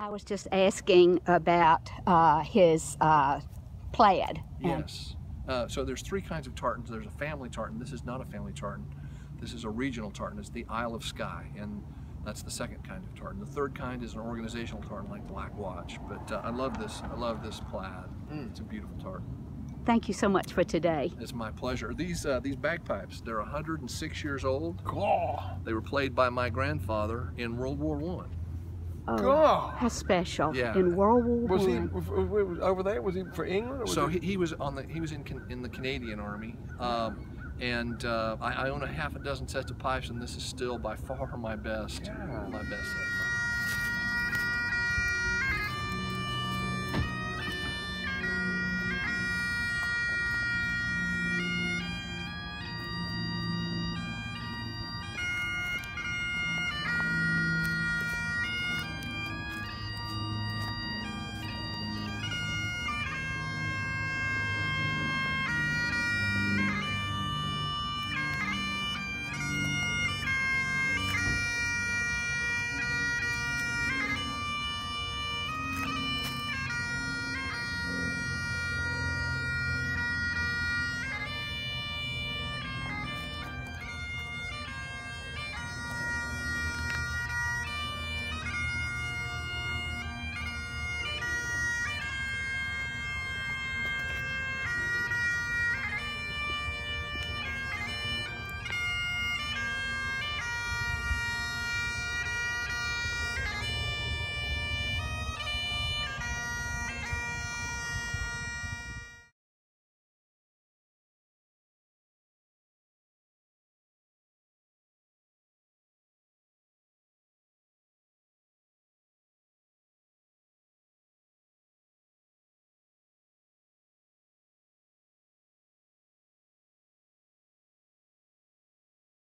I was just asking about uh, his uh, plaid. Yes. Uh, so there's three kinds of tartans. There's a family tartan. This is not a family tartan. This is a regional tartan. It's the Isle of Skye, and that's the second kind of tartan. The third kind is an organizational tartan like Black Watch. But uh, I love this. I love this plaid. It's a beautiful tartan. Thank you so much for today. It's my pleasure. These uh, these bagpipes, they're 106 years old. God. They were played by my grandfather in World War One. Oh, God. how special. Yeah. In World War Was he One. was, was, was over there? Was he for England? Or was So he, he, he was on the he was in in the Canadian Army, um, and uh, I, I own a half a dozen sets of pipes, and this is still by far my best, Yeah. my best set of pipes.